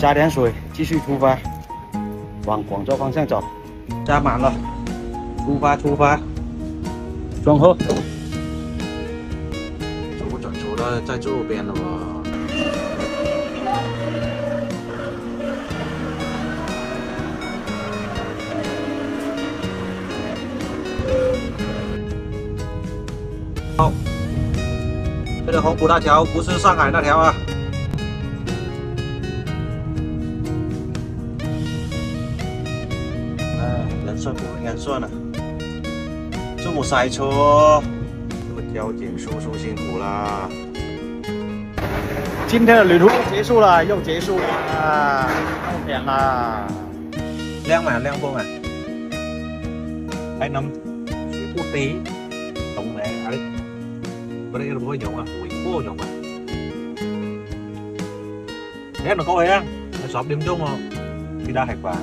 加点水，继续出发，往广州方向走。加满了，出发出发，双后。左转错了，在这边了吧？好，这个黄埔大桥不是上海那条啊。人算不应该算了，这么塞车，这个交警叔叔辛苦啦。今天的旅途结束了，又结束了，又点啦。亮嘛亮不嘛？Hai năm水quốc tế tổng này ấy bữa đây là bữa giống à quỷ cô giống à thế nó có ấy á nó sọp điểm chung không thì đa hạch quả